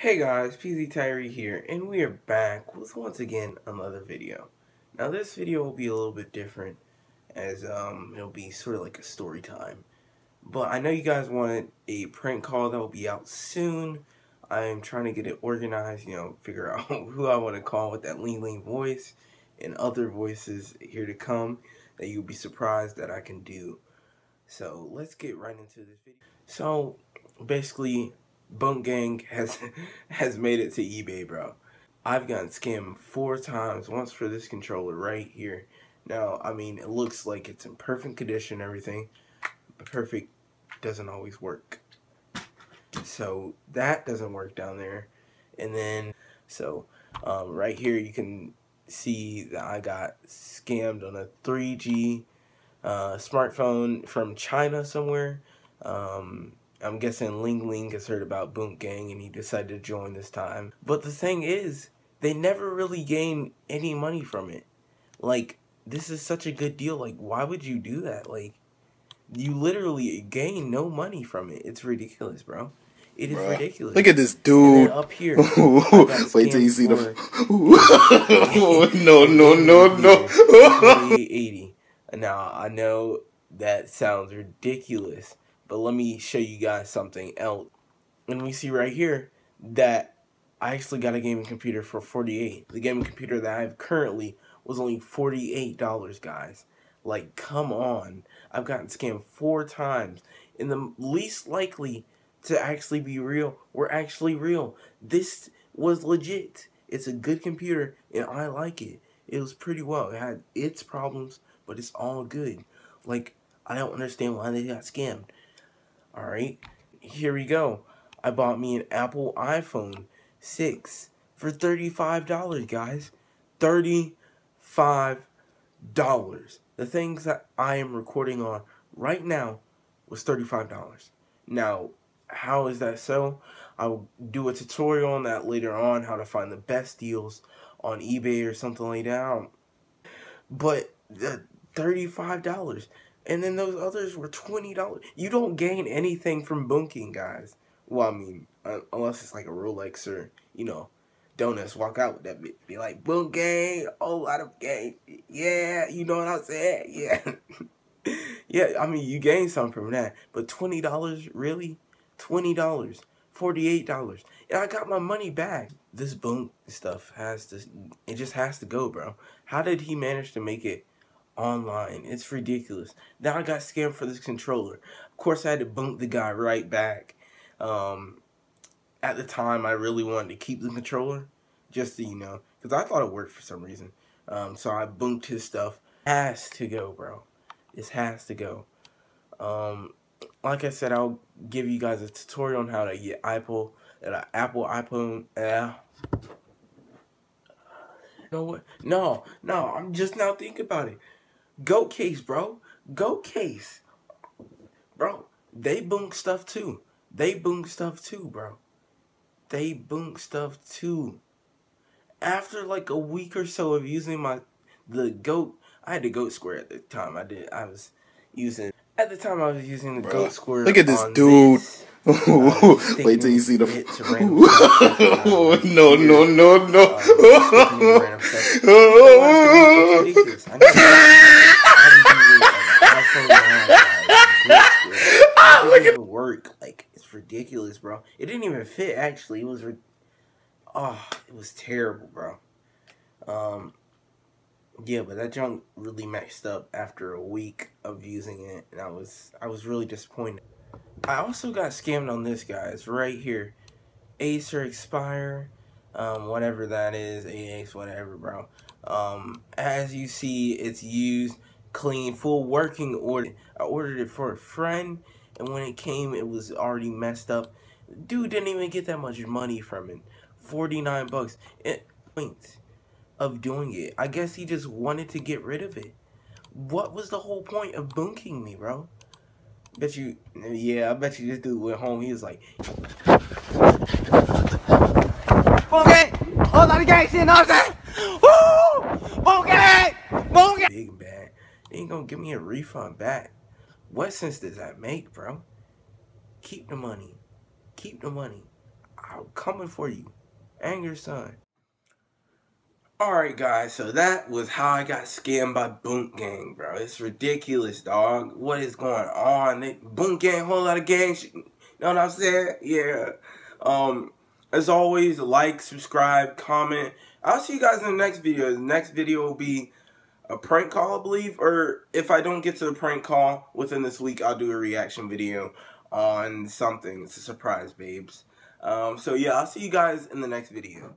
Hey guys, PZ Tyree here, and we are back with once again another video. Now this video will be a little bit different, as um, it'll be sort of like a story time. But I know you guys wanted a prank call that will be out soon. I'm trying to get it organized, you know, figure out who I want to call with that lean lean voice, and other voices here to come that you'll be surprised that I can do. So let's get right into this video. So basically, Boonk Gang has has made it to eBay, bro. I've gotten scammed four times. Once for this controller right here. Now, I mean, it looks like it's in perfect condition, everything. But perfect doesn't always work. So that doesn't work down there. And then, so um, right here you can see that I got scammed on a 3G uh, smartphone from China somewhere. Um, I'm guessing Ling Ling has heard about Boonk Gang and he decided to join this time. But the thing is, they never really gain any money from it. Like, this is such a good deal. Like, why would you do that? Like, you literally gain no money from it. It's ridiculous, bro. It is Bruh. ridiculous. Look at this dude. up here. Wait till you see the. no, no, no, no. 80. Now, I know that sounds ridiculous, but let me show you guys something else. And we see right here that I actually got a gaming computer for 48 The gaming computer that I have currently was only $48, guys. Like, come on. I've gotten scammed four times. And the least likely to actually be real were actually real. This was legit. It's a good computer, and I like it. It was pretty well. It had its problems, but it's all good. Like, I don't understand why they got scammed. Alright, here we go. I bought me an Apple iPhone 6 for $35, guys. $35. The things that I am recording on right now was $35. Now, how is that so? I'll do a tutorial on that later on, how to find the best deals on eBay or something like that. But the $35. And then those others were $20. You don't gain anything from boonking, guys. Well, I mean, unless it's like a Rolex or, you know, donuts walk out with that. Be like, gang, a whole lot of gang. Yeah, you know what I'm saying? Yeah. yeah, I mean, you gain something from that. But $20, really? $20, $48. And I got my money back. This boonk stuff has to, it just has to go, bro. How did he manage to make it online? It's ridiculous. Now I got scammed for this controller. Of course, I had to boonk the guy right back. Um, at the time, I really wanted to keep the controller, just so you know, because I thought it worked for some reason. Um, so I boonked his stuff. Has to go, bro. This has to go. Um, like I said, I'll give you guys a tutorial on how to get Apple, uh, Apple iPhone. Uh, you know what? No, no, I'm just now thinking about it. Go case, bro. Go case. Bro, they boom stuff too. They boom stuff too, bro. They boom stuff too. After like a week or so of using my the goat I had the goat square at the time. I did I was using at the time, I was using the Bro, goat square. Look at this dude. This, uh, Wait till you see the. no, no, no, no. Uh, look at work. Like it's ridiculous, bro. It didn't even fit. Actually, it was. Oh, it was terrible, bro. Um, yeah, but that junk really messed up after a week of using it, and I was I was really disappointed. I also got scammed on this, guys, right here. Acer Aspire, um, whatever that is, AX, whatever, bro. Um, as you see, it's used, clean, full working order. I ordered it for a friend, and when it came, it was already messed up. Dude didn't even get that much money from it. 49 bucks. It, points of doing it. I guess he just wanted to get rid of it. What was the whole point of boonking me, bro? Bet you, yeah, I bet you this dude went home. He was like, Boonking! Lot of gang shit, know what I'm saying? Woo! Boonking! Big bad. They ain't gonna give me a refund back. What sense does that make, bro? Keep the money. Keep the money. I'm coming for you your son. Alright guys, so that was how I got scammed by Boonk Gang, bro. It's ridiculous, dog. What is going on? They, Boonk Gang, whole lot of gangs. You know what I'm saying? Yeah. Um, as always, like, subscribe, comment. I'll see you guys in the next video. The next video will be a prank call, I believe. Or if I don't get to the prank call within this week, I'll do a reaction video on something. It's a surprise, babes. Um, so yeah, I'll see you guys in the next video.